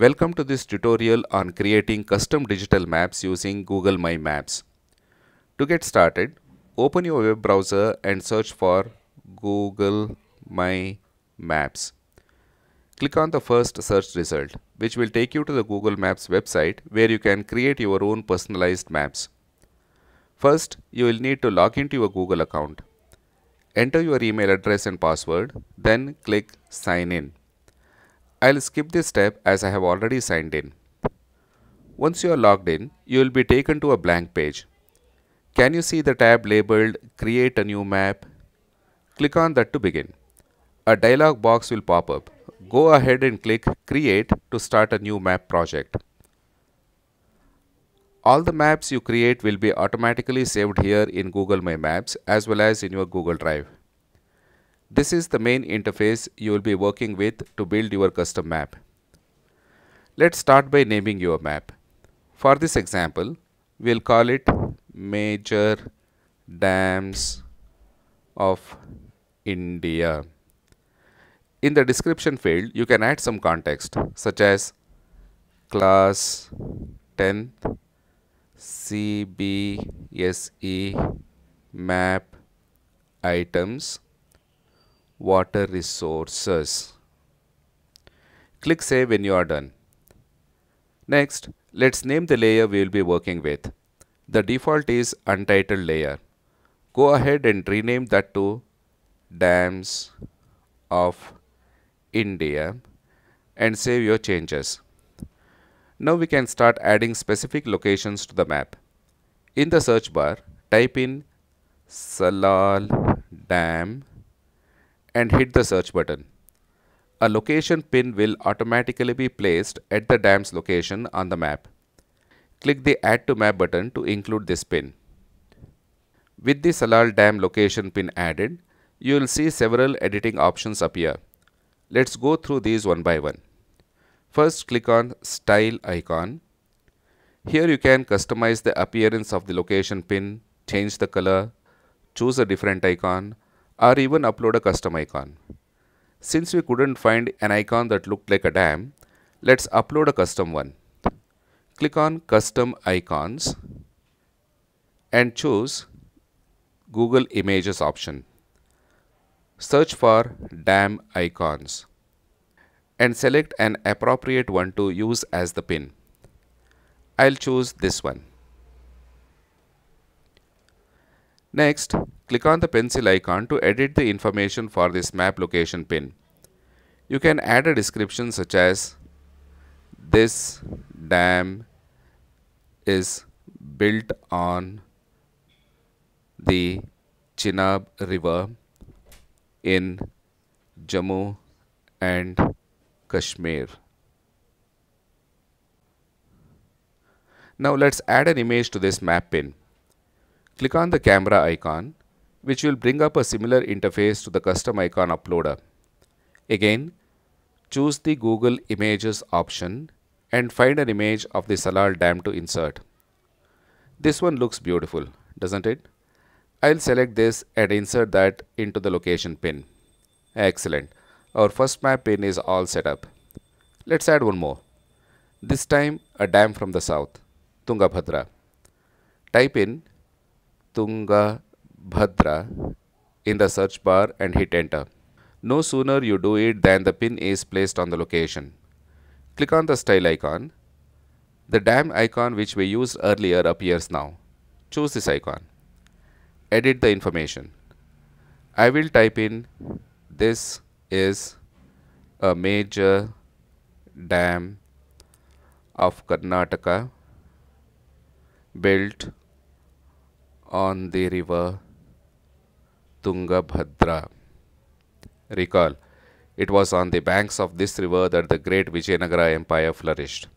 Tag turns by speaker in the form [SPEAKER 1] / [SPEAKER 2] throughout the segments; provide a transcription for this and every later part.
[SPEAKER 1] Welcome to this tutorial on creating custom digital maps using Google My Maps. To get started, open your web browser and search for Google My Maps. Click on the first search result, which will take you to the Google Maps website where you can create your own personalized maps. First, you will need to log into your Google account. Enter your email address and password, then click Sign In. I'll skip this step as I have already signed in. Once you are logged in, you will be taken to a blank page. Can you see the tab labeled Create a new map? Click on that to begin. A dialog box will pop up. Go ahead and click Create to start a new map project. All the maps you create will be automatically saved here in Google My Maps as well as in your Google Drive. This is the main interface you will be working with to build your custom map. Let's start by naming your map. For this example, we'll call it Major Dams of India. In the description field, you can add some context such as class 10th CBSE map items water resources. Click Save when you are done. Next, let's name the layer we will be working with. The default is Untitled Layer. Go ahead and rename that to Dams of India and save your changes. Now we can start adding specific locations to the map. In the search bar, type in Salal Dam and hit the search button. A location pin will automatically be placed at the dam's location on the map. Click the Add to Map button to include this pin. With the Salal Dam location pin added, you will see several editing options appear. Let's go through these one by one. First click on Style icon. Here you can customize the appearance of the location pin, change the color, choose a different icon or even upload a custom icon. Since we couldn't find an icon that looked like a dam, let's upload a custom one. Click on Custom Icons and choose Google Images option. Search for Dam Icons and select an appropriate one to use as the pin. I'll choose this one. Next, click on the pencil icon to edit the information for this map location pin. You can add a description such as this dam is built on the Chenab river in Jammu and Kashmir. Now let's add an image to this map pin. Click on the camera icon which will bring up a similar interface to the custom icon uploader. Again, choose the Google Images option and find an image of the Salal Dam to insert. This one looks beautiful, doesn't it? I'll select this and insert that into the location pin. Excellent. Our first map pin is all set up. Let's add one more. This time a dam from the south, Tungabhadra. Type in Tungabhadra in the search bar and hit enter. No sooner you do it than the pin is placed on the location. Click on the style icon. The dam icon which we used earlier appears now. Choose this icon. Edit the information. I will type in this is a major dam of Karnataka built on the river Tungabhadra. Recall, it was on the banks of this river that the great Vijayanagara Empire flourished.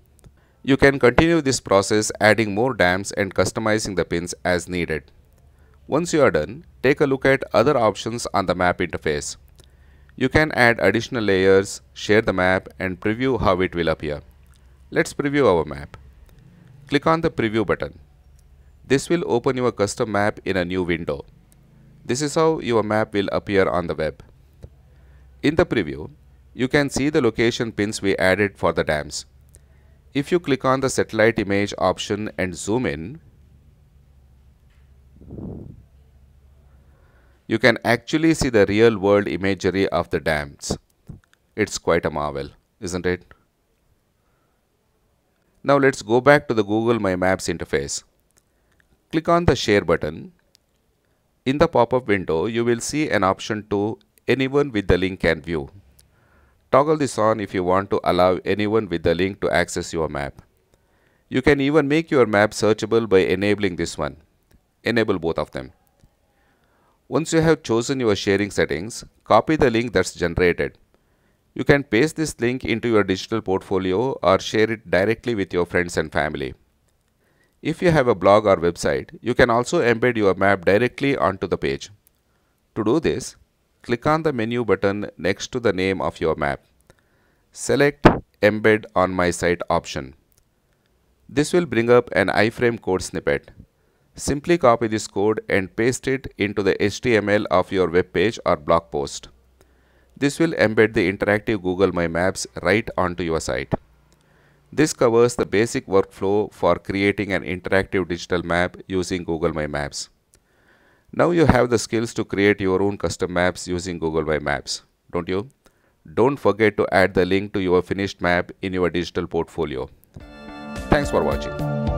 [SPEAKER 1] You can continue this process adding more dams and customizing the pins as needed. Once you are done, take a look at other options on the map interface. You can add additional layers, share the map and preview how it will appear. Let's preview our map. Click on the preview button. This will open your custom map in a new window. This is how your map will appear on the web. In the preview, you can see the location pins we added for the dams. If you click on the satellite image option and zoom in, you can actually see the real world imagery of the dams. It's quite a marvel, isn't it? Now let's go back to the Google My Maps interface. Click on the share button. In the pop-up window, you will see an option to anyone with the link can view. Toggle this on if you want to allow anyone with the link to access your map. You can even make your map searchable by enabling this one. Enable both of them. Once you have chosen your sharing settings, copy the link that's generated. You can paste this link into your digital portfolio or share it directly with your friends and family. If you have a blog or website, you can also embed your map directly onto the page. To do this, click on the menu button next to the name of your map. Select Embed on my site option. This will bring up an iframe code snippet. Simply copy this code and paste it into the HTML of your web page or blog post. This will embed the interactive Google My Maps right onto your site. This covers the basic workflow for creating an interactive digital map using Google My Maps. Now you have the skills to create your own custom maps using Google My Maps, don't you? Don't forget to add the link to your finished map in your digital portfolio. Thanks for watching.